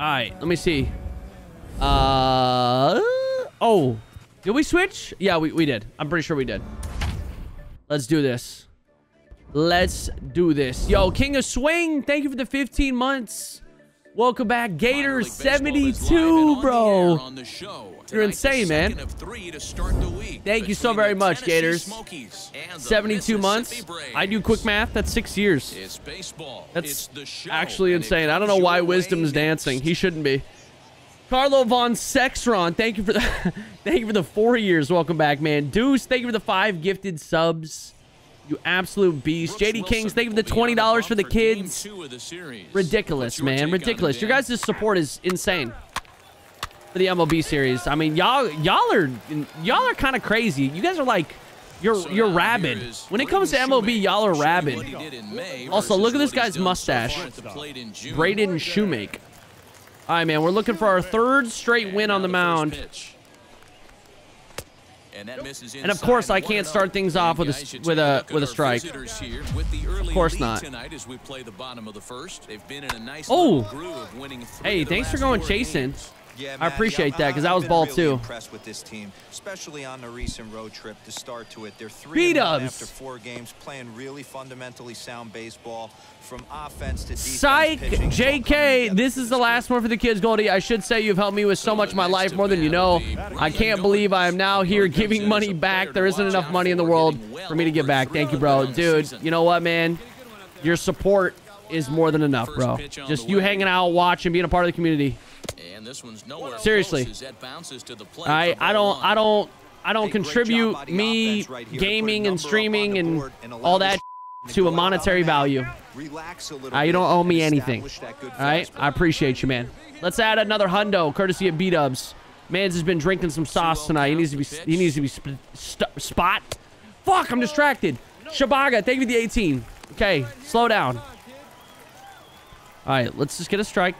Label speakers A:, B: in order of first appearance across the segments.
A: All right, let me see. Uh oh, did we switch? Yeah, we we did. I'm pretty sure we did. Let's do this. Let's do this. Yo, King of Swing, thank you for the 15 months. Welcome back, Gators 72, bro. You're insane, man. Thank you so very much, Gators. 72 months. I do quick math. That's six years. That's actually insane. I don't know why Wisdom's dancing. He shouldn't be. Carlo Von Sexron, thank you for the thank you for the four years. Welcome back, man. Deuce, thank you for the five gifted subs. You absolute beast. JD Kings, thank you for the $20 for the kids. Ridiculous, man. Ridiculous. Your guys' support is insane for the MLB series. I mean, y'all y'all are y'all are kind of crazy. You guys are like you're so you're rabid. When it comes to MLB, y'all are rabid. Also, look at this guy's mustache. Braden Shewmake. All right, man. We're looking for our third straight win on the mound. And, of course, I can't start things off with a with a with a strike. Of course not. Oh, hey, thanks for going chasing. Yeah, I appreciate that because that was ball really too.
B: Impressed with this team, especially on the recent road trip to start to it. They're three after four games, playing really fundamentally sound baseball from offense to defense.
A: Psych, JK. This is the last one for the kids, Goldie. I should say you've helped me with so much of my life, more than you know. I can't believe I am now here giving money back. There isn't enough money in the world for me to give back. Thank you, bro, dude. You know what, man? Your support is more than enough, bro. Just you hanging out, watching, being a part of the community. And this one's nowhere Seriously. I I don't I don't I don't contribute me gaming and streaming and all that to a monetary value. Uh, you don't owe me anything. All right? I appreciate you, man. Let's add another hundo, courtesy of B-Dubs. Mans has been drinking some sauce tonight. He needs to be he needs to be sp spot. Fuck, I'm distracted. Shabaga, thank you for the 18. Okay, slow down. All right, let's just get a strike.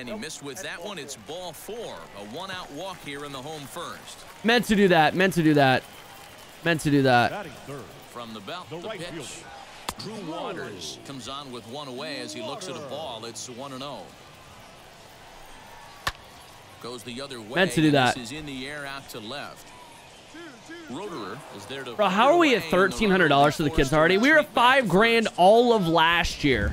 C: And he missed with that one. It's ball four. A one-out walk here in the home first.
A: Meant to do that. Meant to do that. Meant to do that.
C: From the belt, the, the right pitch. Drew Waters comes on with one away as he looks at a ball. It's 1 0. Goes the other way.
A: Meant to do that.
C: This is in the air out to left.
A: Roderer is there to Bro, how are we at $1,300 for the kids already? We were at five grand all of last year.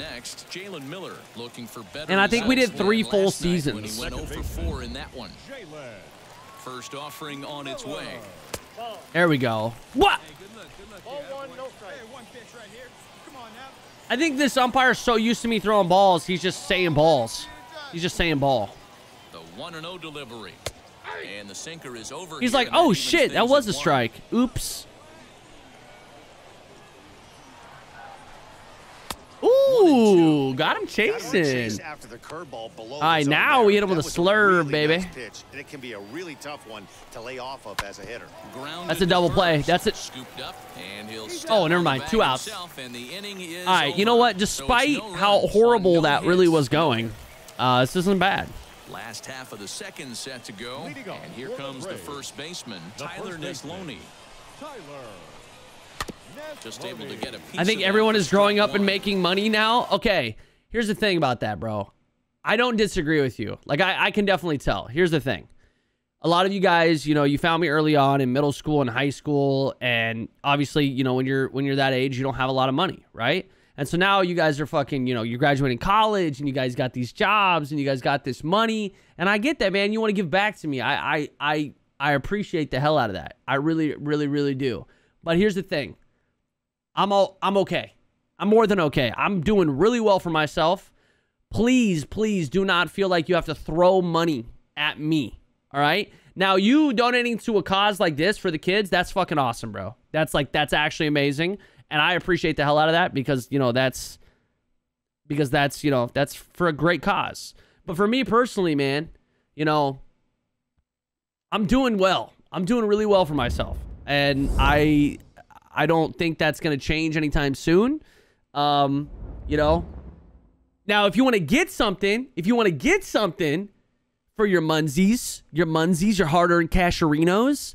C: Up next, Jalen Miller looking for better.
A: And I think we did three full seasons.
C: Went 0 for 4 in that one. First offering on its way.
A: There we go. What? I think this umpire's so used to me throwing balls, he's just saying balls. He's just saying ball.
C: The 1 0 delivery. And the sinker is over.
A: He's like, "Oh shit, that was a strike. Oops." Ooh, got him chasing. All right, now we hit him with a slurve, baby.
D: it can be a really tough one to lay off of as a hitter.
A: That's a double play. That's it. Oh, never mind. Two outs. All right, you know what? Despite how horrible that really was going, uh, this isn't bad.
C: Last half of the second set to go, and here comes the first baseman, Tyler Neslony. Tyler. Just able to get a
A: I think everyone is growing up and making money now. Okay, here's the thing about that, bro. I don't disagree with you. Like, I, I can definitely tell. Here's the thing. A lot of you guys, you know, you found me early on in middle school and high school, and obviously, you know, when you're when you're that age, you don't have a lot of money, right? And so now you guys are fucking, you know, you're graduating college and you guys got these jobs and you guys got this money. And I get that, man. You want to give back to me. I I I I appreciate the hell out of that. I really, really, really do. But here's the thing. I'm all I'm okay. I'm more than okay. I'm doing really well for myself. Please, please do not feel like you have to throw money at me. All right? Now, you donating to a cause like this for the kids, that's fucking awesome, bro. That's like that's actually amazing. And I appreciate the hell out of that because, you know, that's because that's, you know, that's for a great cause. But for me personally, man, you know, I'm doing well. I'm doing really well for myself. And I I don't think that's going to change anytime soon. Um, you know. Now, if you want to get something, if you want to get something for your munsies, your munsies, your hard-earned casherinos,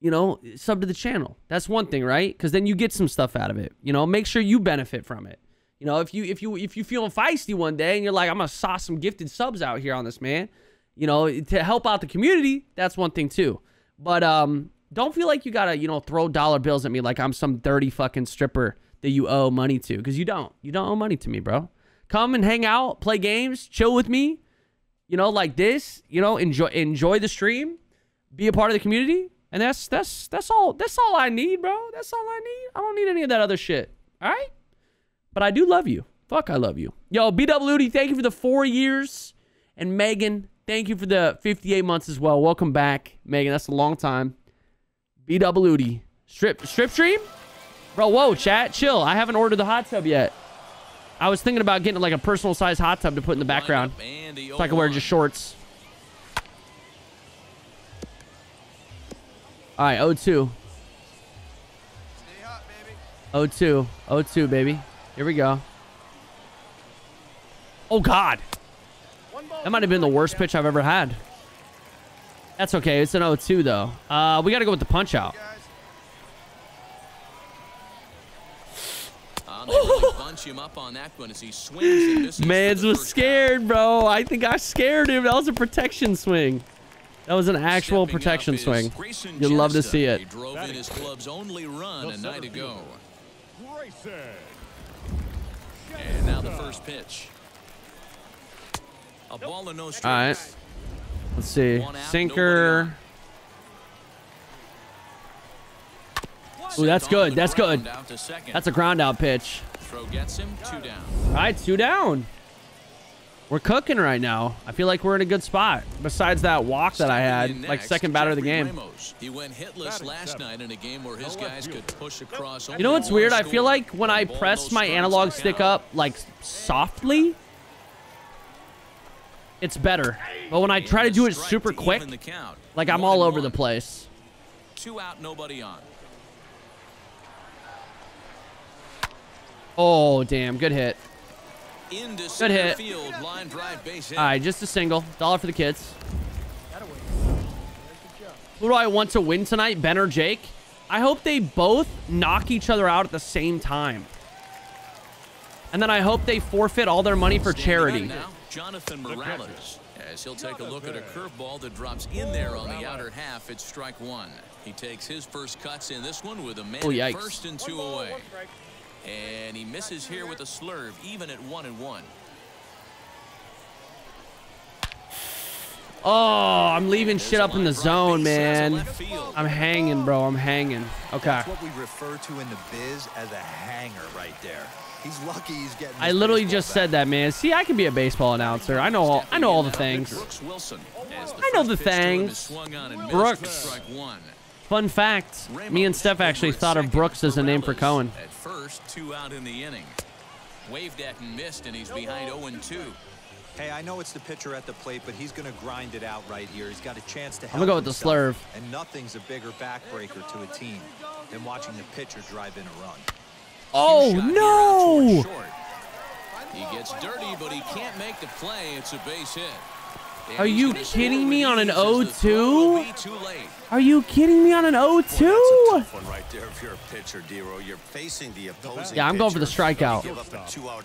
A: you know, sub to the channel. That's one thing, right? Because then you get some stuff out of it. You know, make sure you benefit from it. You know, if you if you if you feeling feisty one day and you're like, I'm gonna sauce some gifted subs out here on this man, you know, to help out the community, that's one thing too. But um, don't feel like you gotta, you know, throw dollar bills at me like I'm some dirty fucking stripper that you owe money to, because you don't. You don't owe money to me, bro. Come and hang out, play games, chill with me, you know, like this. You know, enjoy enjoy the stream, be a part of the community, and that's that's that's all that's all I need, bro. That's all I need. I don't need any of that other shit. All right. But I do love you. Fuck, I love you. Yo, BWD, thank you for the four years. And Megan, thank you for the 58 months as well. Welcome back, Megan. That's a long time. BWD. Strip strip stream? Bro, whoa, chat. Chill. I haven't ordered the hot tub yet. I was thinking about getting like a personal size hot tub to put in the background. So I can wear just shorts. All right, 0-2. 0-2. 0-2, baby. Here we go. Oh, God. That might have been the worst pitch I've ever had. That's okay. It's an 0-2, though. Uh, we got to go with the punch-out. Mans was scared, bro. I think I scared him. That was a protection swing. That was an actual Stepping protection swing. You'd love to see it. He drove in his club's only run a night ago.
C: And now the first pitch. A ball of no strikes. All
A: right. Let's see. Sinker. Ooh, that's good. That's good. That's a ground out pitch. Throw gets him two down. All right, two down. We're cooking right now. I feel like we're in a good spot. Besides that walk that I had, like second batter of the game. He went hitless last night in a game where his guys could push across. You know what's weird? I feel like when I press my analog stick up like softly, it's better. But when I try to do it super quick, like I'm all over the place. Two out, nobody on. Oh, damn. Good hit. Good hit. Field, hit. All right, just a single. Dollar for the kids. Who do I want to win tonight, Ben or Jake? I hope they both knock each other out at the same time. And then I hope they forfeit all their money for charity. Now, Jonathan Morales, as he'll take a look at a curveball that drops in there on the outer half. It's strike one. He takes his first cuts in this one with a man oh, first and two away. And he misses here with a slurve, even at one and one. Oh, I'm leaving shit up in the zone, man. I'm hanging, bro. I'm hanging. Okay. That's
B: what we refer to in the biz as a hanger right there. He's lucky he's getting.
A: I literally just said that, man. See, I can be a baseball announcer. I know all. I know all the things. I know the things. Brooks. Fun fact: Me and Steph actually thought of Brooks as a name for Cohen At
C: first, two out in the inning. Waved at and missed, and he's behind 0-2.
B: Hey, I know it's the pitcher at the plate, but he's going to grind it out right here. He's got a chance to help
A: I'm going to go with the slurve.
B: And nothing's a bigger backbreaker to a team than watching the pitcher drive in a run.
A: Oh, no!
C: He gets dirty, but he can't make the play. It's a base hit.
A: Are you kidding me on an 0-2? Are you kidding me on an 0-2? Well, right yeah, I'm going for the strikeout.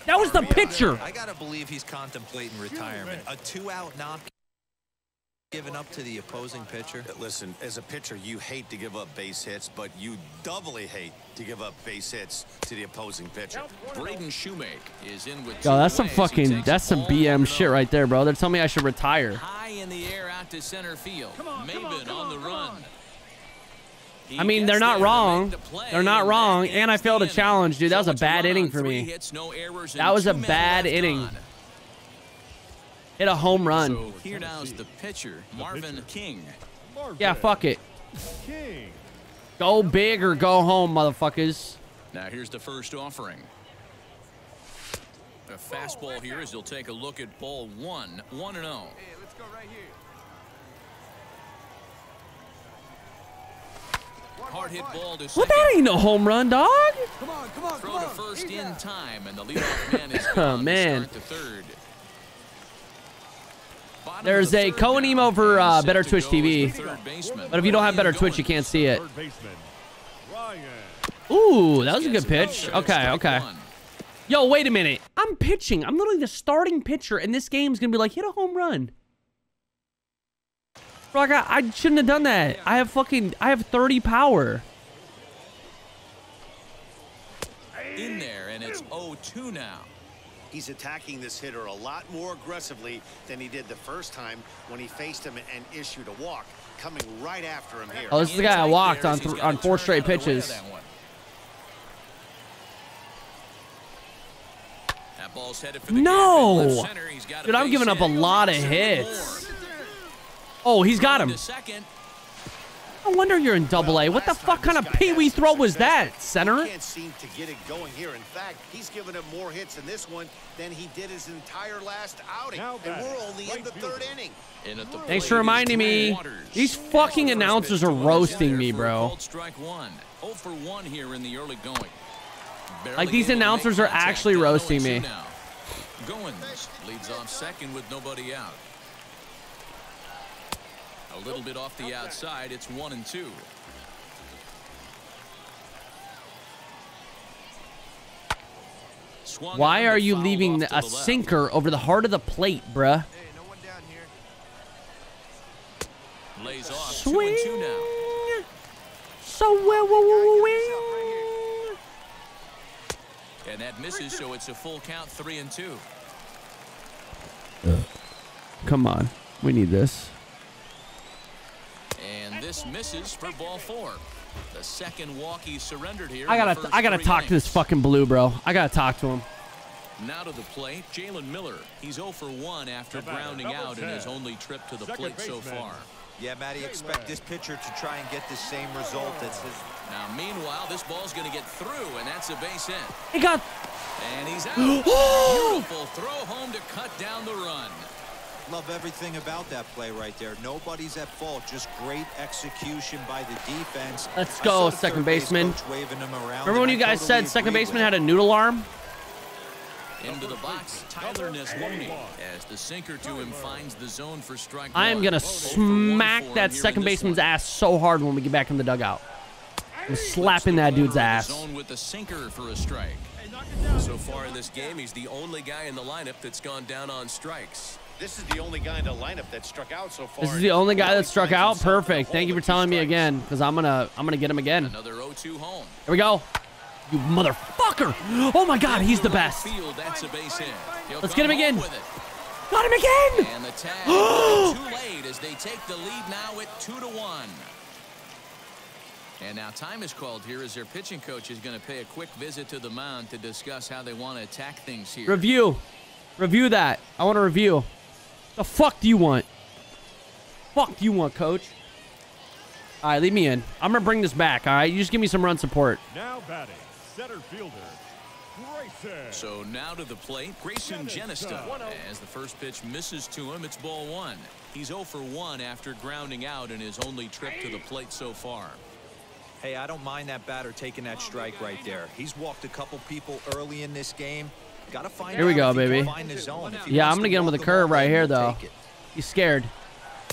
A: That was the pitcher.
B: I gotta believe he's contemplating retirement. A two-out knock giving up to the opposing pitcher?
D: Listen, as a pitcher, you hate to give up base hits, but you doubly hate to give up base hits to the opposing pitcher.
C: Braden Shewmake is in with
A: Yo, that's some fucking, that's some BM shit right there, bro. They're telling me I should retire.
C: High in the air out to center field. On, Maybin on, on, the run.
A: He I mean, they're not wrong. The they're not wrong. And I failed a challenge, dude. That was a bad inning for me. Hits, no that was a bad inning. On. Hit a home run. So
C: here now is the pitcher, Marvin King.
A: Yeah, fuck it. King. Go big or go home, motherfuckers.
C: Now here's the first offering. A fastball here as he'll take a look at ball one, one and zero. Oh. Hey, let's go right here. Hard hit ball to
A: Well, that ain't no home run, dog.
C: Come on, come on, Throw come on. to first in time, and the leadoff man is oh, man. to start the third.
A: There's a Cohen emo for uh, Better Twitch TV. But if you don't have Better Twitch, you can't see it. Ooh, that was a good pitch. Okay, okay. Yo, wait a minute. I'm pitching. I'm literally the starting pitcher, and this game's gonna be like hit a home run. Bro, I, I shouldn't have done that. I have fucking I have 30 power.
C: In there, and it's 0-2 now.
D: He's attacking this hitter a lot more aggressively than he did the first time when he faced him and issued a walk, coming right after him here.
A: Oh, this is the guy I walked on th on four straight pitches.
C: That ball's headed for the
A: No!
C: center. He's got a
A: Dude, I'm giving up a lot of hits. Oh, he's got him.
C: To second.
A: No wonder you're in double A. What the fuck kind of
D: guy pee-wee
A: throw was that, center?
D: He can't seem to get it going here. In fact, he's given up more hits in this one than he did his entire last outing.
E: Now
D: And we're only in the third
E: fielder.
D: inning.
C: In at the
A: Thanks for reminding me.
C: Waters.
A: These fucking
C: the
A: announcers are roasting me, bro.
C: called Strike one. 0 for 1 here in the early going. Barely
A: Like, these
C: able to make
A: announcers are actually roasting me.
C: now. Goins leads off second with nobody out. A little bit off the outside. It's one and two. Swung
A: Why are you leaving a sinker over the heart of the plate, bruh?
C: Lays off two
A: Swing.
C: and two now.
A: So well, well, well, well.
C: And that misses, so it's a full count, three and two.
A: Come on, we need this.
C: And this misses for ball four. The second walk he surrendered here.
A: I gotta, I gotta
C: three
A: talk to this fucking blue, bro. I gotta talk to him.
C: Now to the plate, Jalen Miller. He's 0 for 1 after grounding
E: number
C: out in his only trip to the
E: Second
C: plate so
E: baseman.
C: far.
B: Yeah, Matty, expect this pitcher to try and get the same result that's his
C: Now, meanwhile, this ball's going to get through, and that's a base hit.
A: He got.
C: And he's out. Beautiful throw home to cut down the run.
B: Love everything about that play right there. Nobody's at fault. Just great execution by the defense.
A: Let's go, second
B: third base
A: baseman.
B: coach waving him around,
A: Remember when you guys
B: totally
A: said second baseman had a
B: him.
A: noodle arm?
C: Into the box, Tyler Neslony. As the sinker to him finds the zone for strike
A: I am gonna
C: 0 for 1
A: smack that second baseman's
C: one.
A: ass so hard when we get back in the dugout. I'm slapping that dude's ass.
C: Zone with the sinker for a strike.
F: So far in this game, he's the only guy in the lineup that's gone down on strikes.
D: This is the only guy in the lineup that struck out so far.
A: This is the only guy that struck out.
D: Finds himself in a
A: Perfect. Thank you for
D: with two
A: telling me again, because I'm gonna, I'm gonna get him again.
C: Another 0-2 home.
A: Here we go. You motherfucker! Oh my God, he's the best.
C: Field, that's a base hit.
A: Let's get him again.
C: home With it.
A: Got him again.
C: And the tag too late as they take the lead now at two to one. And now time is called here as their pitching coach is going to pay a quick visit to the mound to discuss how they want to attack things here.
A: Review, review that. I want to review. The fuck do you want? Fuck do you want, coach? All right, leave me in. I'm gonna bring this back. All right, you just give me some run support.
E: Now batting, center fielder, Grayson.
C: So now to the plate, Grayson Genista. Oh. As the first pitch misses to him, it's ball one. He's 0 for 1 after grounding out in his only trip to the plate so far.
B: Hey, I don't mind that batter taking that strike right there. He's walked a couple people early in this game. Got to find
A: Here we go,
B: if he can
A: baby.
B: find the zone. If he
A: Yeah, I'm gonna get him with a curve
B: them all
A: right
B: in,
A: here, though. He's scared.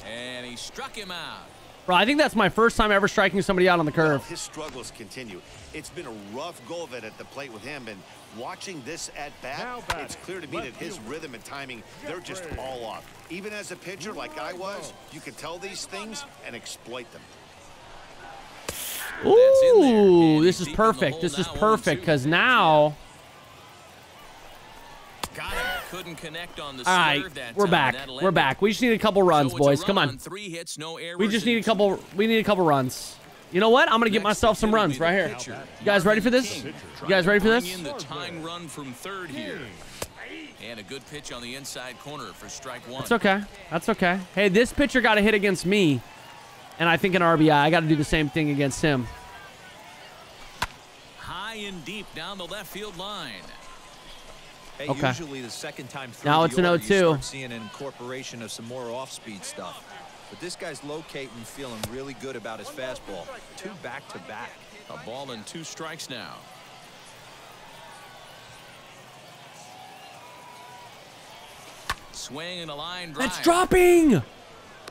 C: And he struck him out.
A: Bro, I think that's my first time ever striking somebody out on the
D: Well,
A: curve.
D: his struggles continue. It's been a rough go of it at the plate with him, and watching this at bat, it's clear to me that his rhythm and timing, they're just all off. Even as a pitcher like I was, you can tell these things and exploit them.
A: Ooh, this is
C: deep in the
A: perfect. This is perfect because now,
C: Got. Couldn't connect on the
A: all right,
C: that
A: we're back. We're back. We just need a couple runs,
C: So
A: boys. Come
C: run
A: on.
C: Three hits, no errors.
A: We just need a couple. We need a couple runs. You know what? I'm gonna get myself some runs right here. You guys ready for this? You guys ready for this?
C: to in the tying run from third here. And a good pitch on the inside corner for strike one.
A: That's okay. That's okay. Hey, this pitcher got a hit against me, and I think an RBI. I got to do the same thing against him.
C: High and deep down the left field line.
A: Okay.
B: usually the second time through
A: Now it's an
B: order,
A: 0-2.
B: Seeing an incorporation of some more off-speed stuff. But this guy's locating, feeling really good about his fastball. Two back-to-back.
C: A ball and two strikes now. Swing and a line drive.
A: That's dropping.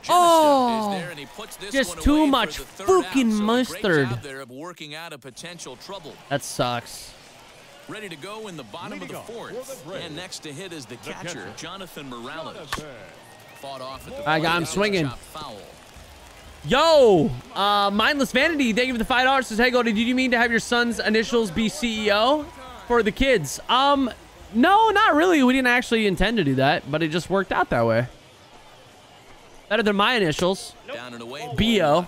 A: Oh.
C: is there, and he puts this
A: Just too much
C: out.
A: fucking
C: So
A: mustard.
C: There of working out a potential trouble.
A: That sucks.
C: Ready to go in the bottom
E: Leading
C: of the fourth.
E: the
C: and next to hit is the,
E: The
C: catcher,
E: catcher,
C: Jonathan Morales.
E: Jonathan.
C: Fought off at the
A: I got him swinging.
C: Foul.
A: Yo, uh, mindless vanity. Thank you for the five dollars. Says, hey, Goldie, Did you mean to have your son's initials be CEO for the kids? Um, no, not really. We didn't actually intend to do that, but it just worked out that way. Better than my initials.
C: Down and away.
A: Bo.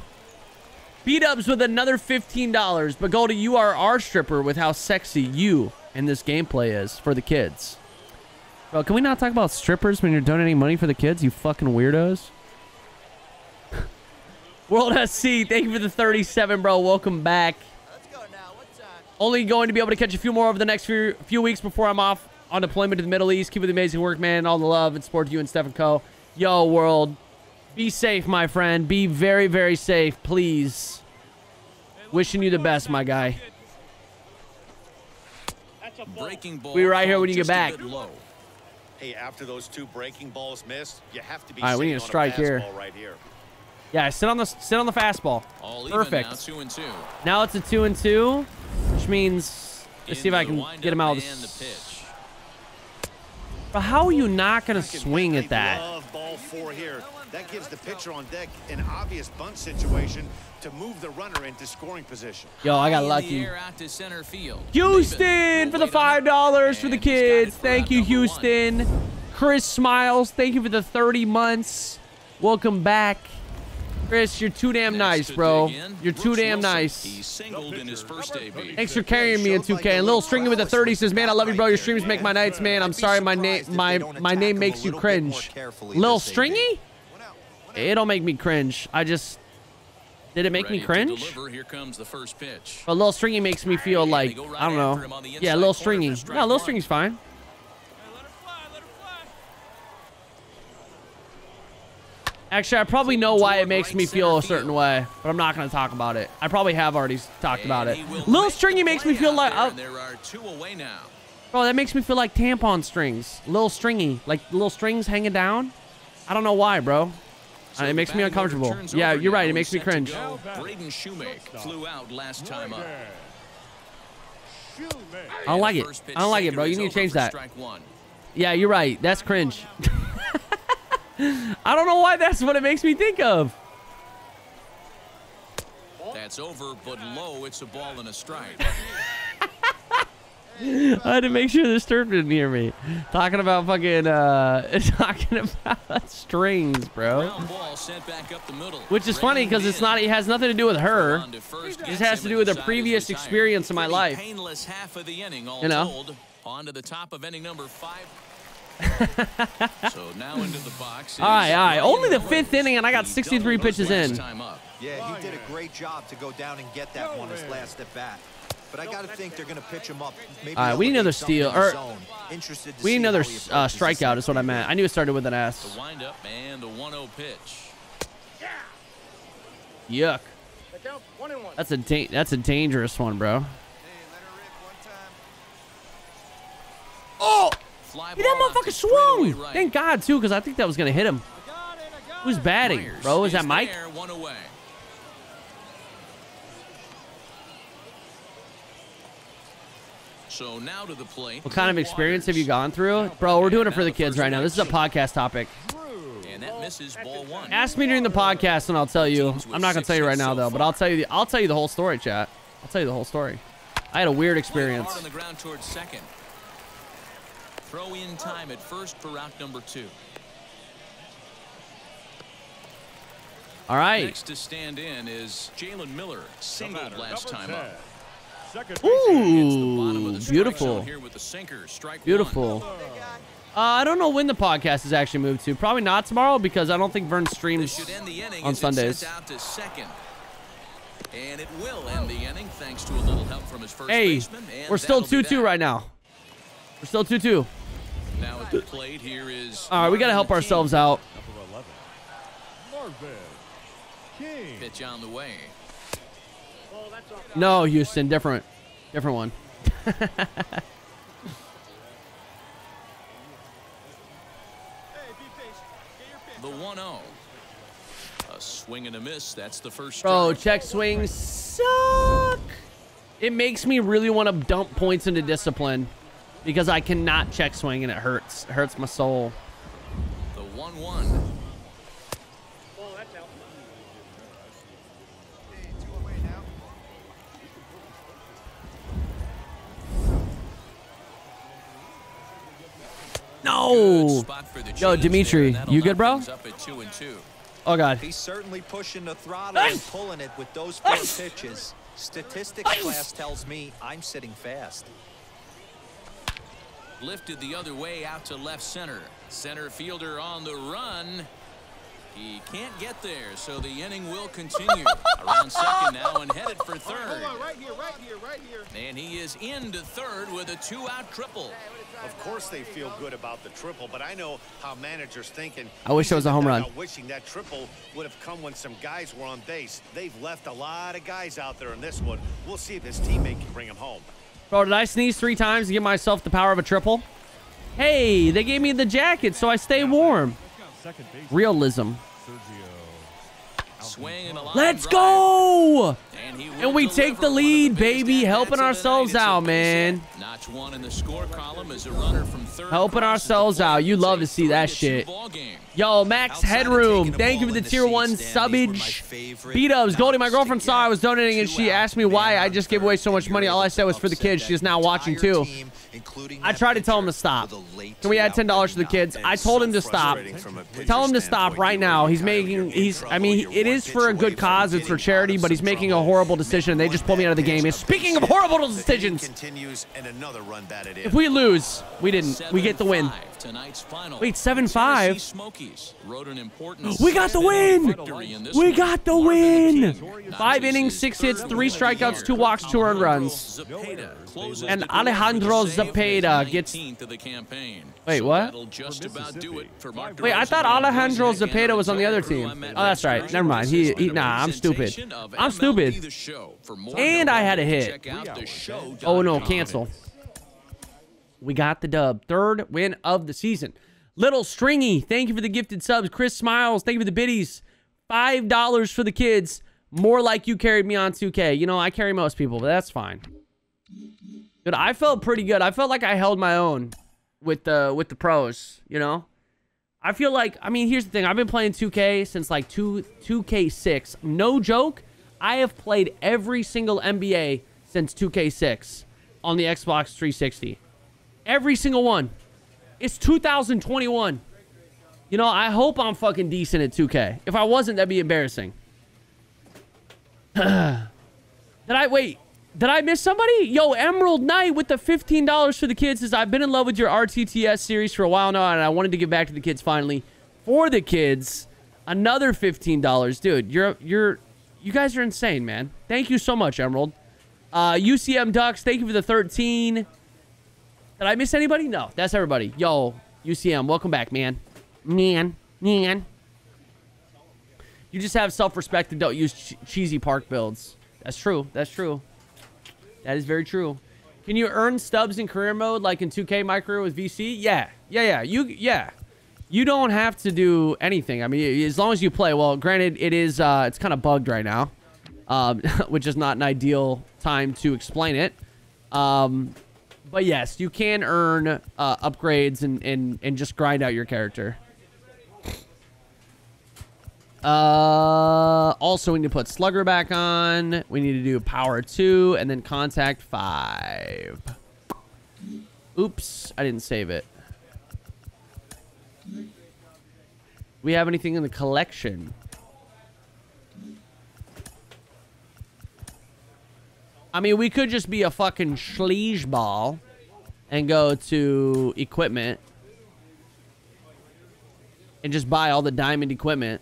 A: B Dubs with another $15. But Goldie, you are our stripper with how sexy you and this gameplay is for the kids. Bro, can we not talk about strippers when you're donating money for the kids, you fucking weirdos? World SC, thank you for the 37, bro. Welcome back. Only going to be able to catch a few more over the next few few weeks before I'm off on deployment to the Middle East. Keep up the amazing work, man. All the love and support to you and Stephen Co. Yo, world. Be safe, my friend. Be very, very safe, please. Wishing you the best, my guy.
C: Breaking ball.
A: Be right here when you get back.
D: Hey, after those two breaking balls missed, you have to be
A: All right, we need a
D: on
A: strike here.
D: right here.
A: Yeah, sit on the sit on the fastball.
C: All
A: Perfect.
C: now, two and two.
A: Now it's a two and two, which means let's see if I can get him out of
C: and the
A: this.
C: pitch.
A: But how are you not gonna swing at
D: they
A: that?
D: Love ball four here. That gives the pitcher on deck an obvious bunt situation to move the runner into scoring position.
A: Yo, I got
C: In the
A: lucky.
C: out to center field.
A: Houston for the $5 for the
C: And he's got it
A: kids. Thank you. Houston. Chris Smiles, thank you for the 30 months. Welcome back. Chris, you're too damn nice, bro. You're too damn nice.
C: He singled in his first AB.
A: Thanks for carrying me in 2K. And Little Stringy with the 30 says, "Man, I love you, bro. Your streams make my nights, man. I'm sorry, my name, my my name makes you
B: little
A: cringe." Lil. Stringy? It don't make me cringe. I just did it make
C: Ready
A: me cringe?
C: Here comes the first pitch.
A: But Lil Stringy makes me feel like
C: right
A: I don't know. Yeah, Lil
C: corner
A: Stringy. Yeah, Lil
C: one.
A: Stringy's fine. Actually, I probably know why it makes me feel a certain way, but I'm not gonna talk about it. I probably have already talked about it.
C: And he will
A: Lil
C: make
A: Stringy makes me feel like,
C: there,
A: uh,
C: and there are two away now.
A: bro, that makes me feel like tampon strings. Little Stringy, like little strings hanging down. I don't know why, bro.
C: So
A: Uh, it makes me uncomfortable. Yeah, you're right. It makes me cringe.
C: go. Braden Shewmake flew out last time up.
A: I don't like it. I don't like it, bro. You need to change that. Yeah, you're right. That's cringe. I don't know why that's what it makes me think of.
C: That's over, but low. It's a ball and a strike.
A: I had to make sure the Sturp didn't hear me. Talking about fucking, uh, talking about strings, bro.
C: Ball sent back up the middle.
A: Which is funny because it's not, it has nothing to do with her.
C: On to first,
A: It just has to do with a previous experience in my life.
C: Painless half of the inning, all
A: You know?
C: On to the top of inning number five. so now into the box.
A: All right,
C: is
A: all right. Only the
C: Miller.
A: fifth inning, and I got 63 pitches in.
C: time up.
B: Yeah, he did a great job to go down and get that one his last at bat. But I got to think they're going to pitch him up. Maybe
A: All right, we need another steal, or-
B: Interested to
A: We need another uh, strikeout, is what I meant. I knew it started with an S.
C: The windup and the 1-0 pitch.
A: Yuck. That's a da- that's a dangerous one, bro. Oh!
C: Fly
A: Hey, that
C: ball out to
A: motherfucker swung!
C: right.
A: Thank God, too, because I think that was going to hit him. Who's batting,
C: Myers
A: bro? Is that Mike?
C: there, one away. So now to the plate.
A: What kind of experience have you gone through? Bro, we're doing it for the kids right now. This is a podcast topic.
C: And that misses ball one.
A: Ask me during the podcast and I'll tell you. I'm not going to tell you right now, though, but I'll tell you the, I'll tell you the whole story, chat. I'll tell you the whole story. I had a weird experience.
C: Hard on the ground towards second. Throw in time at first for route number two.
A: All right.
C: Next to stand in is Jalen Miller, singled last time up.
E: Second
C: Against the bottom of
A: Ooh, beautiful.
C: zone here with the sinker.
A: Beautiful. Uh, I don't know when the podcast is actually moved to. Probably not tomorrow because I don't think Vern streams
C: should end the inning
A: on Sundays.
C: sent out to second. And it will end the inning thanks to a little help from his first
A: Hey,
C: baseman. and
A: we're still 2-2 right now. We're still 2-2. All right, we got to help ourselves out.
E: Number 11. Marvin King.
C: Pitch on the way.
A: No, Houston, different. Different one.
C: The 1-0. A swing and a miss. That's the first
A: Bro,
C: strike.
A: check swings suck. It makes me really want to dump points into discipline because I cannot check swing and it hurts. It hurts my soul.
C: The 1-1.
A: No. Yo, Dimitri, you good, bro? Oh God.
B: He's certainly pushing the throttle and pulling it with those four pitches. Statistics class tells me I'm sitting fast.
C: Lifted the other way out to left center. Center fielder on the run. He can't get there, so the inning will continue. Around second now and headed for third.
D: right here, right here, right here.
C: And he is into third with a two-out triple.
D: Of course they feel good about the triple, but I know how managers thinking.
A: I wish it was a home run.
D: Wishing that triple would have come when some guys were on base. They've left a lot of guys out there in this one. We'll see if his teammate can bring him home.
A: Bro, did I sneeze three times to give myself the power of a triple? Hey, they gave me the jacket so I stay warm. Realism. Let's go! And, we take the lead, baby. Helping ourselves out, man.
C: Notch one in the score column as a runner from third.
A: Helping ourselves out. You love to see that shit. Yo, Max Headroom. Thank you for the tier one subbage. B-dubs. Goldie, my girlfriend saw I was donating and she asked me why I just gave away so much money. All I said was for the kids. She's now watching too. I tried to tell him to stop. Can we add ten dollars to the kids? I told him to stop. Tell him to stop right now. He's making. He's. I mean, it is for a good cause. It's for charity, but he's making a horrible decision. They just pulled me out of the game. Speaking of horrible decisions, if we lose, we didn't. We get the win. Wait, seven five. We got the win. We got the win. Five innings, six hits, three strikeouts, two walks, two earned runs. And Alejandro Zepeda gets. Wait, what? Wait, I thought Alejandro Zepeda was on the other team. Oh, that's right. Never mind. He, he nah, I'm stupid. I'm stupid. And I had a hit. Oh no, cancel. We got the dub. Third win of the season. Little Stringy, thank you for the gifted subs. Chris Smiles, thank you for the biddies. $5 for the kids. More like you carried me on 2K. You know, I carry most people, but that's fine. Dude, I felt pretty good. I felt like I held my own with the with the pros, you know? I feel like, I mean, here's the thing. I've been playing 2K since like 2, 2K6. No joke. I have played every single NBA since 2K6 on the Xbox 360. Every single one. It's 2021. You know, I hope I'm fucking decent at 2K. If I wasn't, that'd be embarrassing. Did I wait? Did I miss somebody? Yo, Emerald Knight with the $15 for the kids says, I've been in love with your RTTS series for a while now, and I wanted to give back to the kids finally. For the kids, another $15. Dude, you're, you're, you guys are insane, man. Thank you so much, Emerald. Uh, UCM Ducks, thank you for the 13. Did I miss anybody? No, that's everybody. Yo, UCM, welcome back, man. Man, man. You just have self-respect and don't use ch cheesy park builds. That's true. That's true. That is very true. Can you earn stubs in career mode like in 2K My Career with VC? Yeah. Yeah, yeah. You yeah. You don't have to do anything. I mean, as long as you play. Well, granted, it is uh, it's kind of bugged right now, um, which is not an ideal time to explain it. Um, but yes, you can earn uh, upgrades and, and, and just grind out your character. Uh, also, we need to put Slugger back on. We need to do Power 2 and then Contact 5. Oops, I didn't save it. We have anything in the collection? I mean, we could just be a fucking ball and go to equipment and just buy all the diamond equipment.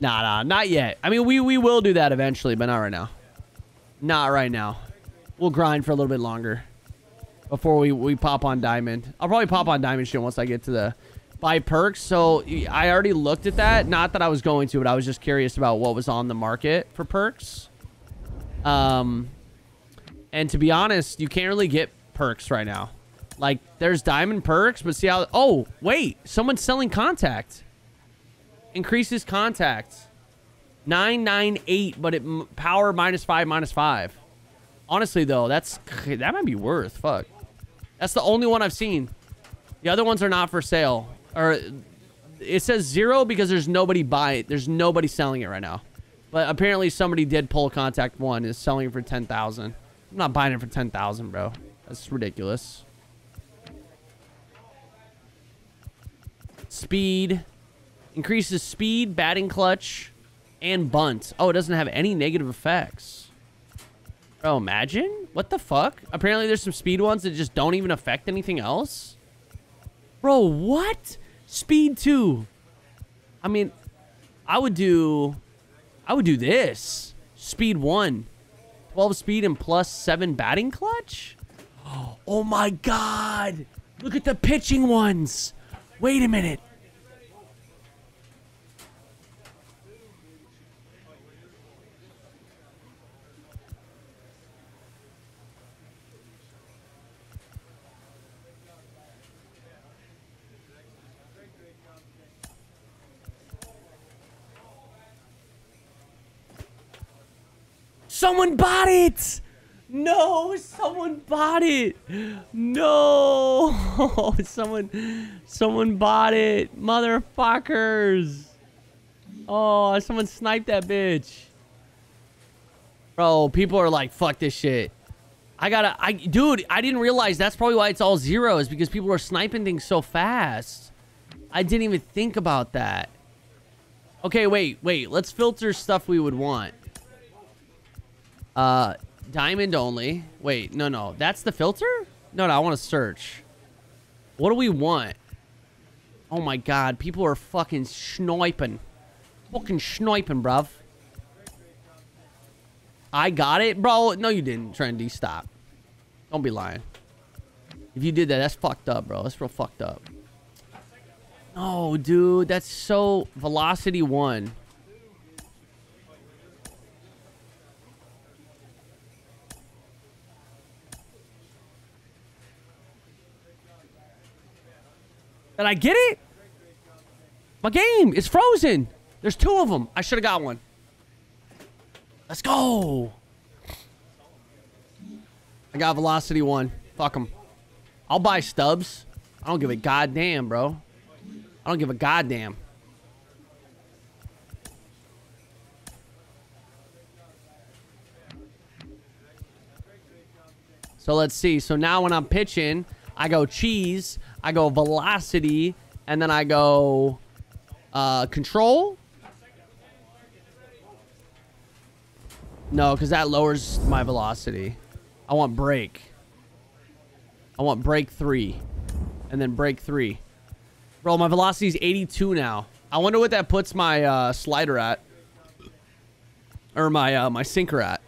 A: Nah, nah, not yet. I mean, we, we will do that eventually, but not right now. Not right now. We'll grind for a little bit longer before we, we pop on diamond. I'll probably pop on diamond shit once I get to the buy perks. So I already looked at that. Not that I was going to, but I was just curious about what was on the market for perks. Um, and to be honest, you can't really get perks right now. Like, there's diamond perks, but see how... Oh, wait. Someone's selling contact. Increases contact. 998, but it power minus 5 minus 5. Honestly though, that's that might be worth. Fuck. That's the only one I've seen. The other ones are not for sale. Or it says 0 because there's nobody buy it, There's nobody selling it right now. But apparently somebody did pull contact 1 is selling for 10,000. I'm not buying it for 10,000, bro. That's ridiculous. Speed. Increases speed, batting clutch, and bunt. Oh, it doesn't have any negative effects. Oh, imagine? What the fuck? Apparently there's some speed ones that just don't even affect anything else. Bro, what? Speed 2. I mean, I would do... I would do this. Speed 1. 12 speed and plus 7 batting clutch? Oh my god! Look at the pitching ones! Wait a minute. Someone bought it! No, someone bought it. No, someone, someone bought it. Motherfuckers. Oh, someone sniped that bitch. Bro, people are like, fuck this shit. I gotta, I, dude, I didn't realize that's probably why it's all zeros because people are sniping things so fast. I didn't even think about that. Okay, wait, wait. Let's filter stuff we would want. Uh, diamond only. Wait, no, no. That's the filter? No, no, I want to search. What do we want? Oh my god, people are fucking sniping. Fucking sniping, bruv. I got it? Bro, no you didn't, Trendy. Stop. Don't be lying. If you did that, that's fucked up, bro. That's real fucked up. Oh, dude. That's so... Velocity 1. Did I get it? My game is frozen. There's two of them. I should have got one. Let's go. I got velocity one. Fuck them. I'll buy stubs. I don't give a goddamn, bro. I don't give a goddamn. So let's see. So now when I'm pitching, I go cheese, I go velocity, and then I go uh, control. No, because that lowers my velocity. I want break. I want break three. And then break three. Bro, my velocity is 82 now. I wonder what that puts my uh, slider at. Or my, uh, my sinker at.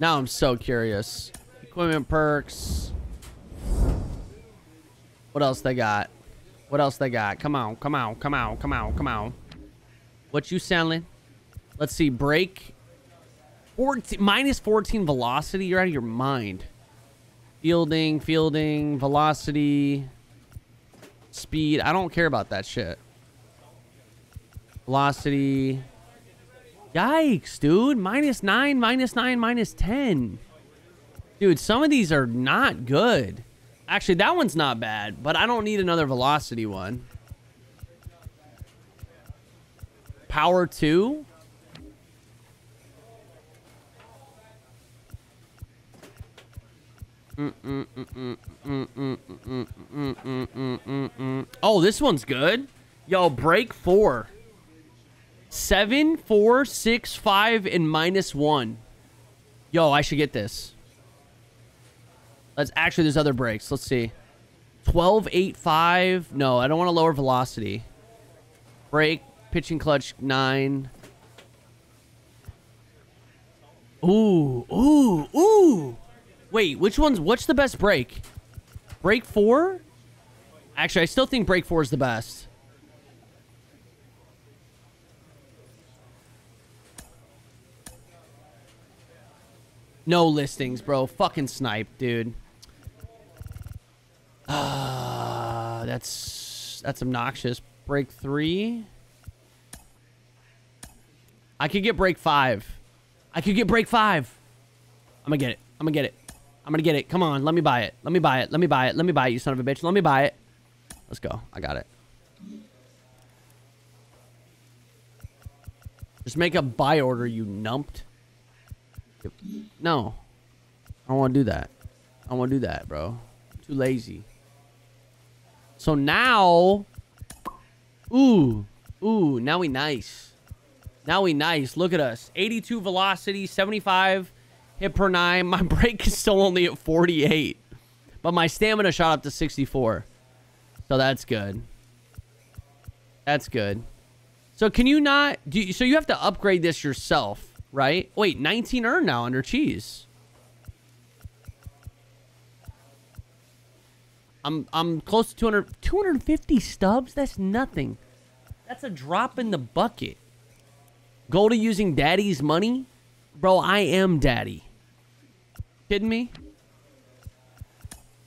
A: Now I'm so curious. Equipment perks. What else they got? What else they got? Come on, come on, come on, come on, come on. What you selling? Let's see. Break. 14, minus 14 velocity. You're out of your mind. Fielding, fielding, velocity, speed. I don't care about that shit. Velocity. Yikes, dude. Minus 9, minus 9, minus 10. Dude, some of these are not good. Actually, that one's not bad, but I don't need another velocity one. Power 2. oh, this one's good. Yo, break 4. Seven, four, six, five, and minus one. Yo, I should get this. Let's actually, there's other breaks. Let's see. 12, 8, 5. No, I don't want to lower velocity. Break, pitching clutch, 9. Ooh, ooh, ooh. Wait, which one's, what's the best break? Break 4? Actually, I still think break 4 is the best. No listings, bro. Fucking snipe, dude. Ah, uh, that's That's obnoxious. Break three. I could get break five. I could get break five. I'm gonna get it. I'm gonna get it. I'm gonna get it. Come on, let me buy it. Let me buy it. Let me buy it. Let me buy it, you son of a bitch. Let me buy it. Let's go. I got it. Just make a buy order, you numped. No. I don't want to do that. I don't want to do that, bro. too lazy. So now... Ooh. Ooh, now we nice. Now we nice. Look at us. 82 velocity, 75 hit per nine. My break is still only at 48. But my stamina shot up to 64. So that's good. That's good. So can you not... Do you, so you have to upgrade this yourself, right? Wait, 19 earned now under cheese. I'm I'm close to 200 250 stubs. That's nothing. That's a drop in the bucket. Go to using daddy's money? Bro, I am daddy. Kidding me?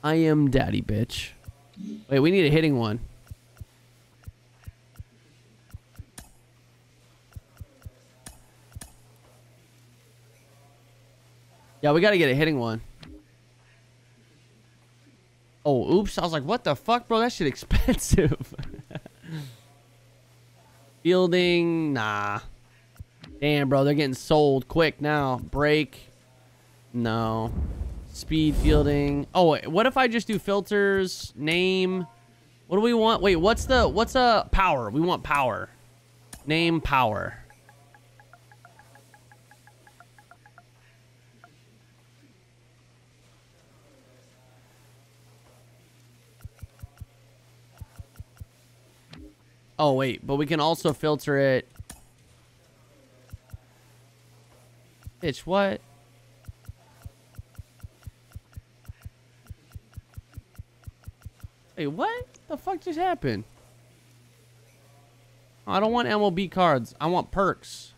A: I am daddy, bitch. Wait, we need a hitting one. Yeah, we gotta get a hitting one. Oh, oops. I was like, what the fuck, bro? That shit expensive. Fielding, nah. Damn, bro. They're getting sold quick now. Break. No. Speed fielding. Oh, wait, what if I just do filters, name? What do we want? Wait, what's the, what's a uh, power? We want power. Name power. Oh, wait. But we can also filter it. Bitch, what? Wait, what? The fuck just happened? I don't want MLB cards. I want perks.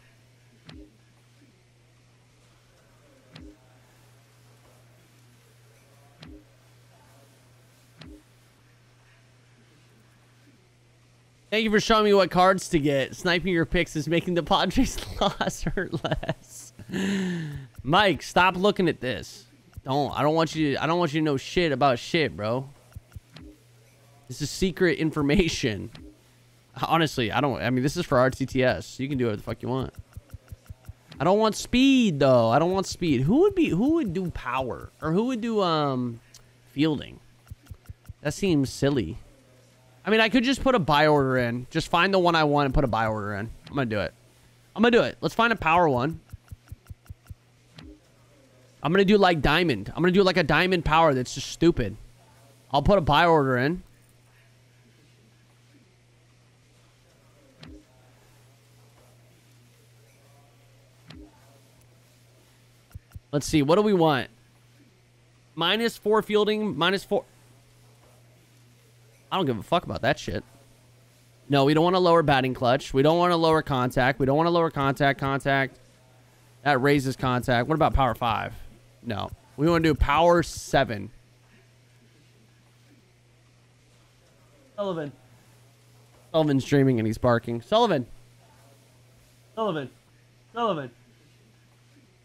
A: Thank you for showing me what cards to get. Sniping your picks is making the Padres loss hurt less. Mike, stop looking at this. Don't. I don't want you to, I don't want you to know shit about shit, bro. This is secret information. Honestly, I don't I mean this is for RTTS. You can do whatever the fuck you want. I don't want speed though. I don't want speed. Who would be who would do power? Or who would do um fielding? That seems silly. I mean, I could just put a buy order in. Just find the one I want and put a buy order in. I'm going to do it. I'm going to do it. Let's find a power one. I'm going to do like diamond. I'm going to do like a diamond power that's just stupid. I'll put a buy order in. Let's see. What do we want? Minus four fielding, minus four. I don't give a fuck about that shit. No, we don't want to lower batting clutch. We don't want to lower contact. We don't want to lower contact, contact. That raises contact. What about power five? No. We want to do power seven. Sullivan. Sullivan's dreaming and he's barking. Sullivan. Sullivan. Sullivan.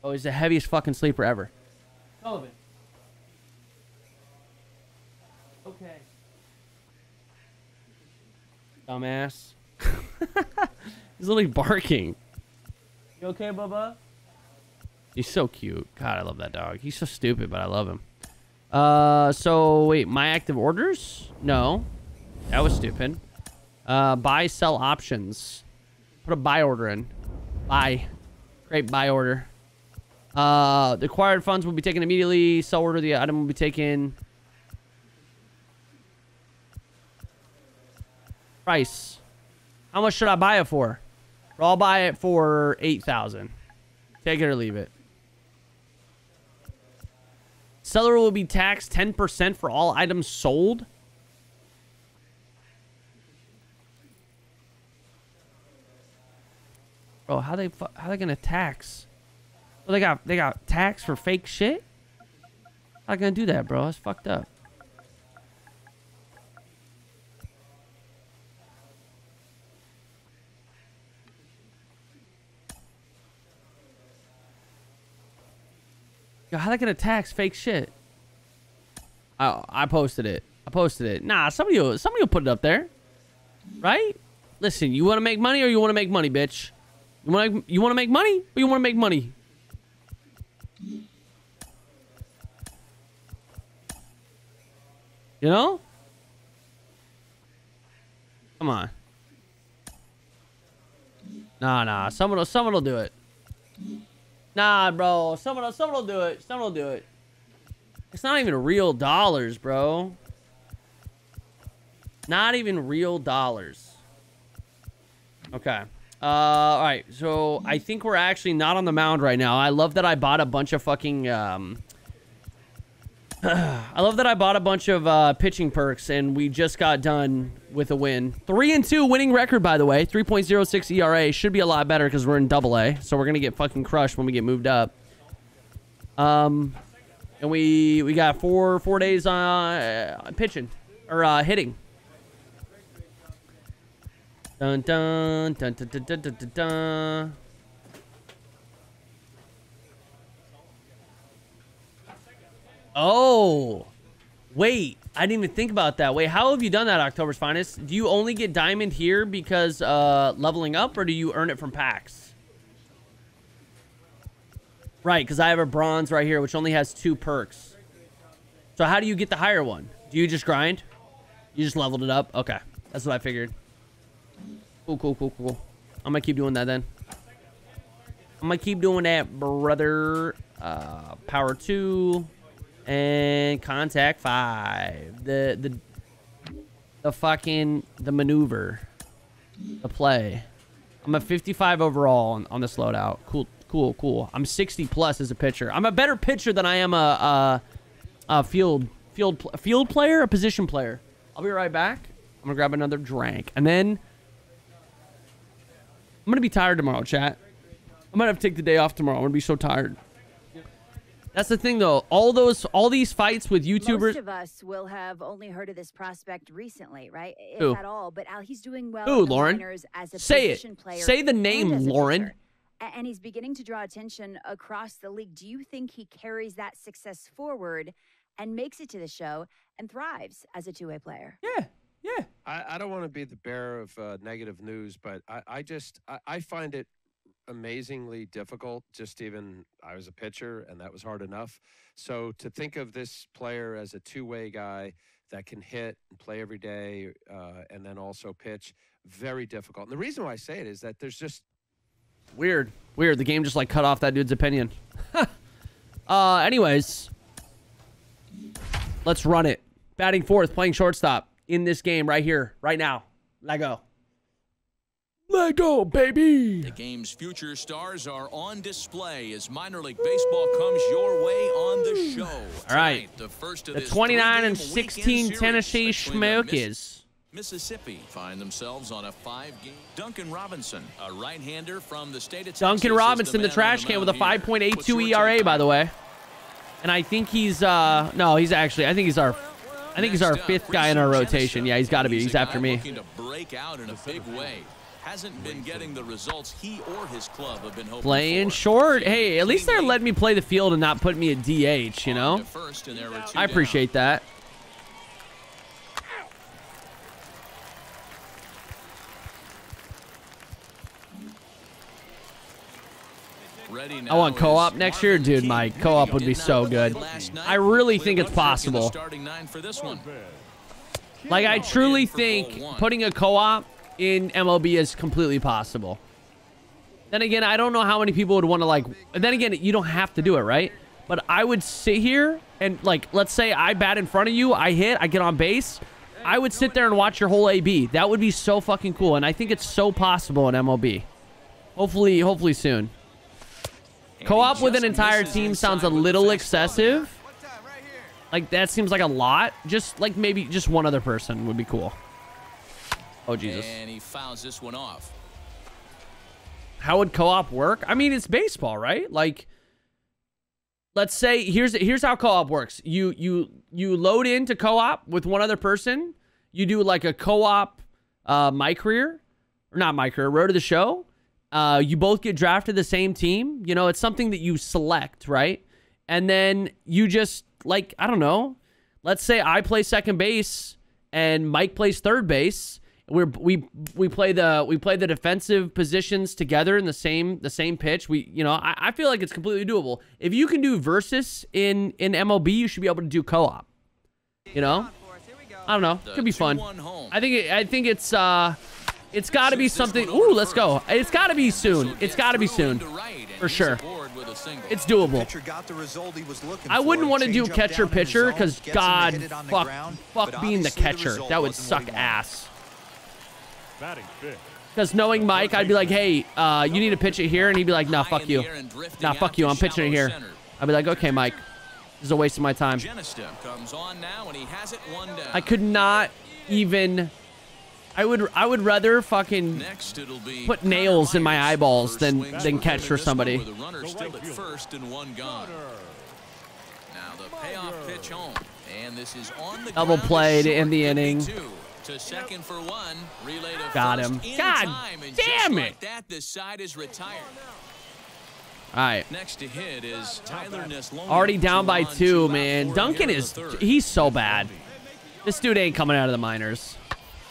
A: Oh, he's the heaviest fucking sleeper ever. Sullivan. Okay. Dumbass. He's literally barking. You okay, Bubba? He's so cute. God, I love that dog. He's so stupid, but I love him. Uh, so wait, my active orders? No, that was stupid. Uh, buy, sell options. Put a buy order in. Buy. Great buy order. Uh, the acquired funds will be taken immediately. Sell order. The item will be taken Price. How much should I buy it for? I'll buy it for 8000 Take it or leave it. Seller will be taxed 10% for all items sold. Bro, how they how they gonna tax? Well, they got they got tax for fake shit. How they gonna do that, bro? That's fucked up. Yo, how they gonna tax fake shit? I I posted it. I posted it. Nah, somebody will somebody will put it up there, right? Listen, you want to make money or you want to make money, bitch? You want you want to make money or you want to make money? You know? Come on. Nah, nah. Someone someone will do it. Nah, bro. Someone, someone will do it. Someone will do it. It's not even real dollars, bro. Not even real dollars. Okay. Uh, all right. So I think we're actually not on the mound right now. I love that I bought a bunch of fucking um, I love that I bought a bunch of uh, pitching perks and we just got done with a win. Three and two winning record, by the way. 3.06 ERA should be a lot better because we're in Double A, so we're gonna get fucking crushed when we get moved up. Um, and we we got four four days on uh, pitching or uh, hitting. Dun dun dun dun dun dun dun. dun. Oh, wait. I didn't even think about that. Wait, how have you done that, October's Finest? Do you only get diamond here because uh, leveling up, or do you earn it from packs? Right, because I have a bronze right here, which only has two perks. So how do you get the higher one? Do you just grind? You just leveled it up? Okay, that's what I figured. Cool, cool, cool, cool. I'm going to keep doing that then. I'm going to keep doing that, brother. Uh, power 2 and contact five. The the the fucking the maneuver, the play. I'm a 55 overall on, on this loadout. Cool, cool, cool. I'm 60 plus as a pitcher. I'm a better pitcher than I am a a, a field field field player, a position player. I'll be right back. I'm gonna grab another drink, and then I'm gonna be tired tomorrow, chat. I might have to take the day off tomorrow. I'm gonna be so tired. That's the thing, though. All those, all these fights with YouTubers. Most
G: of us will have only heard of this prospect recently, right? If
A: Who?
G: at all. But Al, he's doing well.
A: Who, Lauren? As a Say it. Say the name, Lauren.
G: And he's beginning to draw attention across the league. Do you think he carries that success forward and makes it to the show and thrives as a two-way player?
A: Yeah. Yeah.
H: I, I don't want to be the bearer of uh, negative news, but I, I just I, I find it amazingly difficult. Just even I was a pitcher, and that was hard enough. So to think of this player as a two-way guy that can hit and play every day, uh, and then also pitch, very difficult. And the reason why I say it is that there's just
A: weird, weird. The game just like cut off that dude's opinion. uh, anyways, let's run it. Batting fourth, playing shortstop in this game right here, right now. Let go. Let go, baby.
C: The game's future stars are on display as minor league baseball comes your way on the show.
A: All right. Tonight, the first of the 29 and 16 Tennessee Smokies.
C: Mississippi find themselves on a five-game. Duncan Robinson, a right-hander from the state of Texas.
A: Duncan Robinson, the, the trash can with a 5.82 ERA, by the way. And I think he's uh no, he's actually I think he's our I think he's our fifth guy in our rotation. Yeah, he's got to be. He's after me.
C: Looking to break out in a big way hasn't been getting the results he or his club have been hoping
A: Playing
C: for.
A: short. Hey, at least they're letting me play the field and not putting me at DH, you know? I appreciate that. I want co-op next year, dude. My co-op would be so good. I really think it's possible. Like, I truly think putting a co-op in MLB is completely possible. Then again, I don't know how many people would want to like. Then again, you don't have to do it, right? But I would sit here and like, let's say I bat in front of you, I hit, I get on base. I would sit there and watch your whole AB. That would be so fucking cool, and I think it's so possible in MLB. Hopefully, hopefully soon. Co-op with an entire team sounds a little excessive. Like that seems like a lot. Just like maybe just one other person would be cool. Oh, Jesus.
C: And he fouls this one off.
A: How would co-op work? I mean, it's baseball, right? Like, let's say here's here's how co-op works. You you you load into co-op with one other person. You do like a co-op uh, my career, or not my career, road to the show. Uh, you both get drafted the same team. You know, it's something that you select, right? and then you just like I don't know. Let's say I play second base and Mike plays third base. We're, we we play the we play the defensive positions together in the same the same pitch. We you know I, I feel like it's completely doable. If you can do versus in in MLB, you should be able to do co-op. You know, I don't know. It Could be fun. I think it, I think it's uh it's got to be something. Ooh, let's go. It's got to be soon. It's got to be soon. For sure. It's doable. I wouldn't want to do catcher pitcher because God, fuck, fuck being the catcher. That would suck ass. Because knowing Mike, I'd be like, hey, uh, you need to pitch it here. And he'd be like, nah, fuck you. Nah, fuck you. I'm pitching it here. I'd be like, okay, Mike. This is a waste of my time. I could not even I would I would rather fucking put nails in my eyeballs than than catch for somebody. Double played in the inning. To second for one. relay Got him. God damn it. That this side is retired. All right. Next to hit is Tyler Already down by two, man. Duncan is he's so bad. This dude ain't coming out of the minors.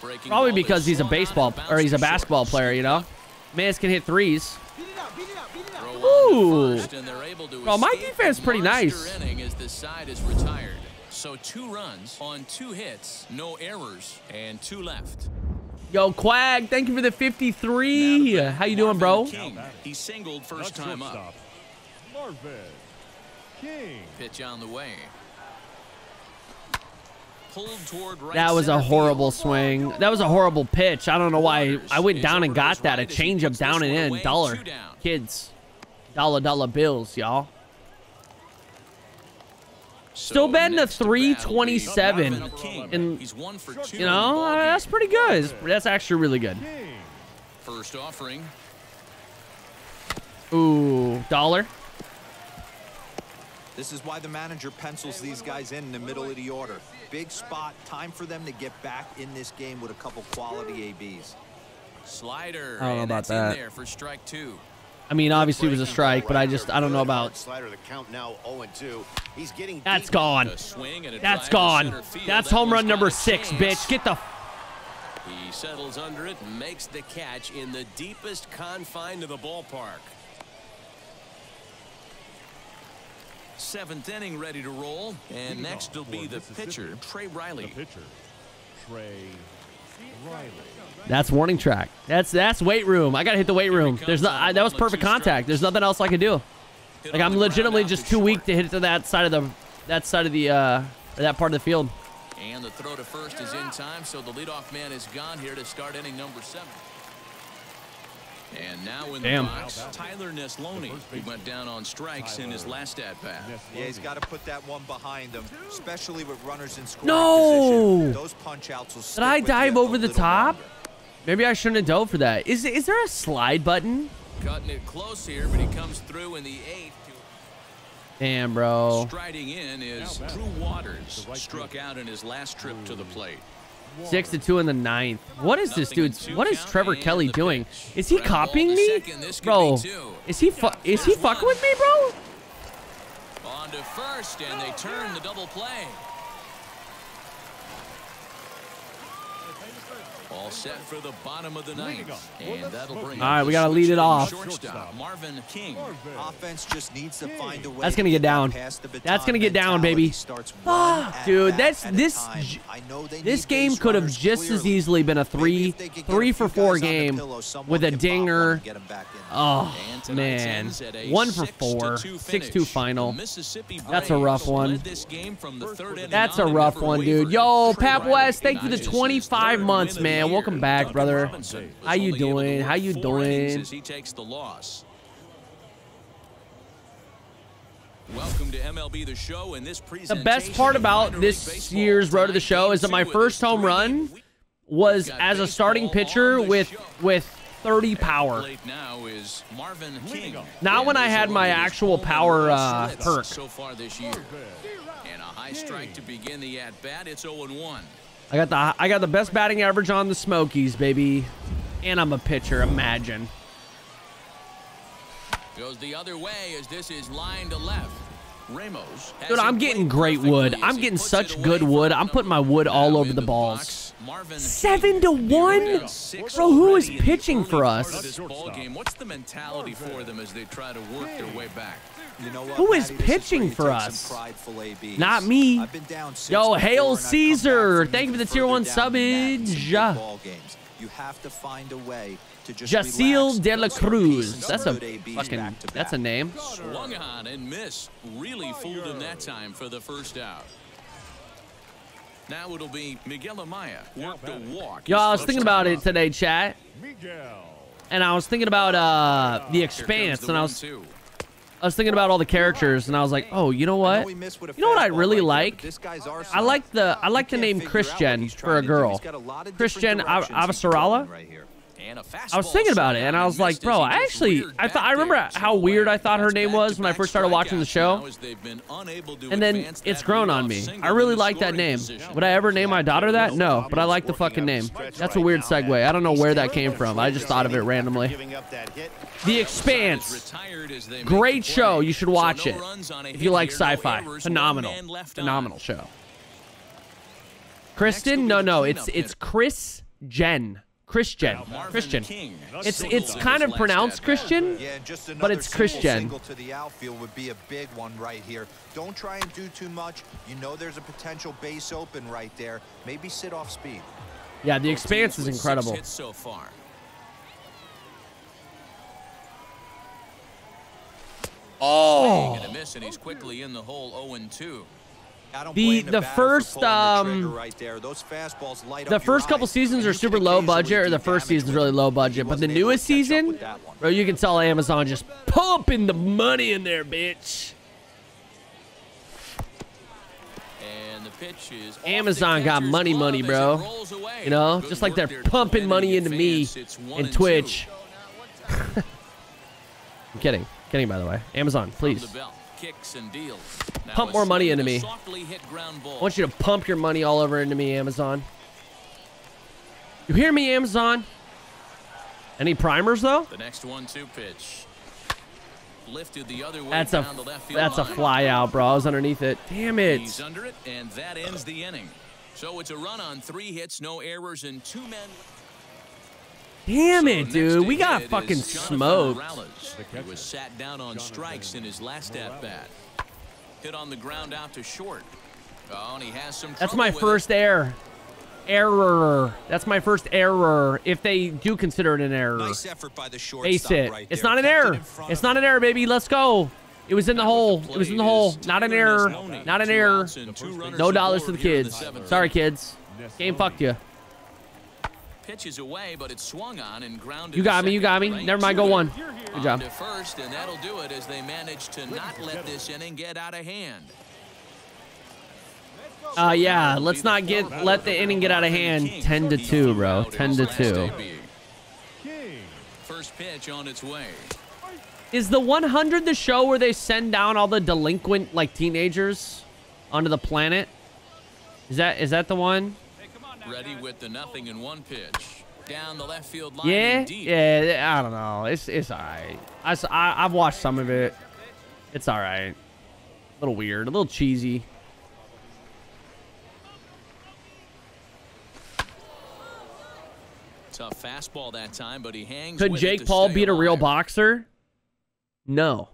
A: Probably because he's a baseball or he's a basketball player, you know? Mans can hit threes. Ooh. Well, my defense is pretty nice. So two runs on two hits, no errors, and two left. Yo, Quag, thank you for the 53. How you doing, bro? King. He singled first time up. Marvin King. Pitch on the way. Right that was a horrible swing. That was a horrible pitch. I don't know why I went down and got that. A changeup down and in. Dollar. Kids. Dollar dollar bills, y'all. Still betting a 327. And, you know, uh, that's pretty good. That's actually really good. First offering. Ooh, dollar.
B: This is why the manager pencils these guys in in the middle of the order. Big spot. Time for them to get back in this game with a couple quality ABs.
A: Slider. I don't know about that. There for strike two. I mean, obviously it was a strike, but I just I don't know about. Slider, the count now 0 He's getting That's gone. That's gone. That's home run number six, bitch. Get the.
F: He settles under it and makes the catch in the deepest confine of the ballpark. Seventh inning ready to roll. And next will be the pitcher, Trey Riley. The pitcher, Trey
A: Riley. That's warning track. That's that's weight room. I gotta hit the weight room. There's not. I, that was perfect contact. There's nothing else I can do. Like I'm legitimately just too weak to hit it to that side of the that side of the uh that part of the field.
C: And the throw to first is in time, so the leadoff man is gone here to start inning number seven. And now in Damn. the box, Tyler Neslony, who went down on strikes in his last at bat.
B: Yeah, he's got to put that one behind him, especially with runners in scoring
A: no!
B: position. Those punch outs will
A: Did I dive over the top? Longer. Maybe I shouldn't have dove for that. Is is there a slide button?
C: Cutting it close here, but he comes through in the eighth.
A: Damn, bro.
C: Striding in is Drew Waters, struck out in his last trip to the plate.
A: Six to two in the ninth. What is this dude? What is Trevor Kelly doing? Is he copying me, bro? Is he is he fucking with me, bro?
C: On to first, and they turn the double play. All set for the bottom of the ninth. And that'll bring
A: All right, we got to lead it off.
C: Marvin King.
B: Offense just needs to find a way
A: That's going to get down. That's going to get down, baby. Fuck, dude, that's this this game could have just as easily been a 3 3 for 4 game with a dinger. Oh, man. 1 for 4. 6-2 final. That's a rough one. That's a rough one, dude. Yo, Pap West, thank you for the 25 months, man welcome back, brother. How you doing? How you doing? He takes the loss.
C: Welcome to MLB The Show and this
A: The best part about this year's Road to the Show is that my first home run was as a starting pitcher with with 30 power. Not when I had my actual power uh, perk. So far this year. And a high strike to begin the at bat. It's 0 1. I got the I got the best batting average on the Smokies, baby. And I'm a pitcher, imagine.
C: Goes the other way as this is line to left. Ramos.
A: Dude, I'm getting great wood. I'm getting such good wood. I'm putting my wood all over the balls. Seven to one? Bro, who is pitching for us?
C: What's the mentality for them as they try to work their way back?
B: You know what,
A: Who is
B: Matty? This
A: pitching
B: where
A: for us?
B: some prideful ABs.
A: Not me.
B: I've been down six
A: Yo, hail
B: and I've come back
A: Caesar. Thank you for the tier one
B: down than that
A: subbage.
B: games. You have to find a way to just Jasseel
A: de la Cruz. That's a fucking,
B: back to
A: that's a name.
C: Swung on and missed. Really fooled him that time for the first out. Now it'll be Miguel Amaya. Work the walk.
A: Yo, I was thinking about it today, chat.
E: Miguel.
A: And I was thinking about uh the expanse
C: the
A: and I was
C: one-two.
A: I was thinking about all the characters and I was like, "Oh, you know what?
B: he missed with a
A: You know what I really like?
B: but this guy's
A: I like the I like the name
B: can't figure out what
A: Christian for a girl.
B: He's got a lot of
A: Christian
B: different
A: Av-
B: directions he's
A: Avasarala?
B: Going right here.
C: And
A: was thinking about it, and I was like, bro, I actually, I thought, I remember how weird I thought her name was when I first started watching the show, and then it's grown on me. I really like that name. Would I ever name my daughter that? No, but I like the fucking name. That's a weird segue. I don't know where that came from. I just thought of it randomly.
D: Giving up that hit.
A: The Expanse. Great show. You should watch it if you like sci-fi. Phenomenal, phenomenal show. Kristen? No, no, it's it's Chris Jen. Christian. Christian. It's it's kind of pronounced Christian.
B: Yeah, and just
A: But it's Christian.
B: Single to the outfield would be a big one right here. Don't try and do too much. You know there's a potential base open right there. Maybe sit off speed.
A: Yeah, the expanse is incredible.
C: hits so far.
A: Oh.
C: Miss, and he's quickly in the hole 0-2.
B: I don't
A: The- the first,
B: pulling the trigger
A: um,
B: right there. Those fastballs light
A: The first couple
B: eyes,
A: seasons are super low budget, or the first
B: damage
A: season's really low budget. But the
B: wasn't able to
A: newest season,
B: with that one.
A: bro, you can tell Amazon just pumping the money in there, bitch.
C: And the pitch is
A: Amazon got money, money, bro. You know, just like they're pumping money into me
C: advance. It's one
A: in
C: and.
A: Twitch. I'm kidding. Kidding, by the way. Amazon, please.
C: Kicks and deals. Now
A: Pump more money into me.
C: hit ground ball.
A: I want you to pump your money all over into me, Amazon. You hear me, Amazon? Any primers though?
C: The next one-two pitch. Lifted the other way
A: That's a
C: down the left field
A: that's a
C: line.
A: fly out, bro. I was underneath it. Damn
C: He's
A: it.
C: under it, and that ends the inning. So it's a run on three hits, no errors, and two men.
A: Damn it, dude. We got
C: hit
A: fucking
C: is
A: smoked.
C: He was sat down on strikes in his last at bat. Hit on the ground out to short. Oh, and he has some.
A: That's my first error. Error. That's my first error. If they do consider it an error.
B: Nice effort by the
A: Ace it.
B: right
A: It's not an
B: Kept
A: error. It's not an error, baby. Let's go. It was in the hole. It was in the hole. Not an error. Not an error.
C: outs and two runners
A: No dollars to the
C: here in the
A: kids. Sorry, kids. Game fucked you.
C: Pitches away, but it swung on and grounded.
A: You got me. You got me.
C: Right
A: Never mind. Go one. Good job.
C: On to first, and that'll do it as they manage to not let this inning get out of hand.
A: Uh, yeah. Let's not get let the inning get out of hand. Ten to two, bro. Ten to two.
C: First pitch on its way.
A: Is the 100 the show where they send down all the delinquent like teenagers onto the planet? Is that is that the one?
C: Ready with the nothing in one pitch. Down the left field line
A: Yeah, yeah. I don't know. It's it's alright. I I've watched some of it. It's alright. A little weird, a little cheesy.
C: Tough fastball that time, but he hangs
A: Could
C: with it
A: Jake Paul beat a real boxer? No.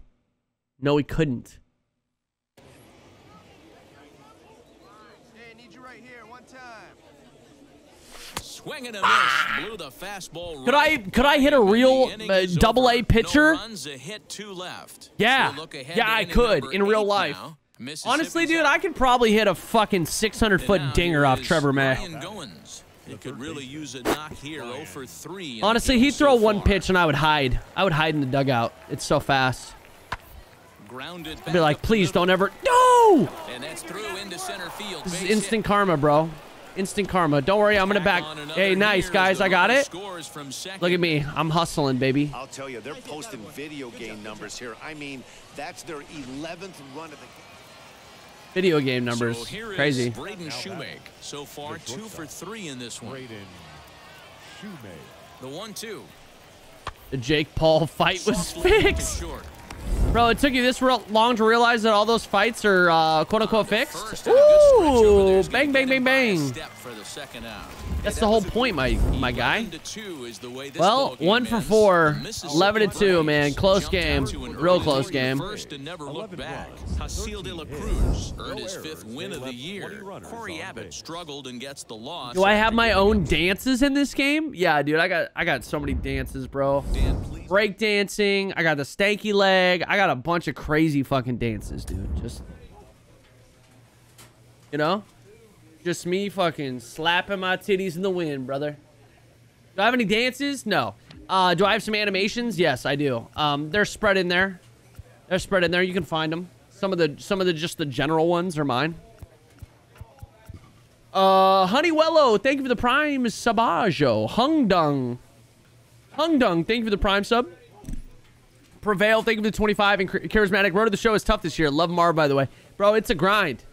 A: No, he couldn't.
C: Swing and a miss. Blew the fastball
A: Could I- could I hit a
C: by him, and
A: real, uh, double A pitcher?
C: No runs, a hit, two left.
A: Yeah.
C: Ahead
A: Yeah, I could, in real life.
C: now.
A: Honestly, dude. I could probably hit a fucking 600 foot dinger off Trevor May.
C: He could really use a knock here, 0 for 3.
A: Honestly, he'd throw
C: so
A: one pitch and I would hide. I would hide in the dugout. It's so fast.
C: Grounded
A: I'd be like, please don't ever. No!
C: And that's through into center field.
A: This is instant karma, bro. Instant karma. Don't worry, I'm gonna back. Hey, nice guys, I got it.
C: scores from second.
A: Look at me. I'm hustling, baby.
D: I'll tell you, they're posting video game numbers here. I mean, that's their 11th run of the game.
A: Video game numbers.
C: So here is
A: Crazy.
C: Braden Shewmake. So far, two for three in this one.
E: Braden Shewmake.
C: The one-two.
A: The Jake Paul fight was
C: Softly hit
A: fixed. Bro, it took you this real long to realize that all those fights are uh, quote unquote fixed. Ooh, bang, bang, bang, bang. That's the whole point, my my guy. Well, one for four, 11 to two, man. Close game, real close game.
C: look back Jasseel de la Cruz earned his fifth win of the year. Cory Abbott struggled and gets the loss.
A: Do I have my own dances in this game? Yeah, dude. I got I got so many dances, bro. Break dancing. I got the stanky leg. I got a bunch of crazy fucking dances, dude. Just you know. Just me fucking slapping my titties in the wind, brother. Do I have any dances? No. Uh, do I have some animations? Yes, I do. Um, they're spread in there. They're spread in there. You can find them. Some of the, some of the, just the general ones are mine. Uh, Honeywello, thank you for the prime sabajo. Hung Dung. Hung Dung, thank you for the prime sub. Prevail, thank you for the 25. And Charismatic, road to the show is tough this year. Love Mar, by the way. Bro, it's a grind.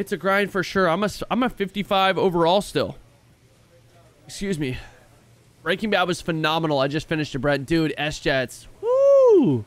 A: It's a grind for sure. I'm a, I'm a 55 overall still. Excuse me. Breaking Bad was phenomenal. I just finished a Brett. Dude, S-Jets. Woo!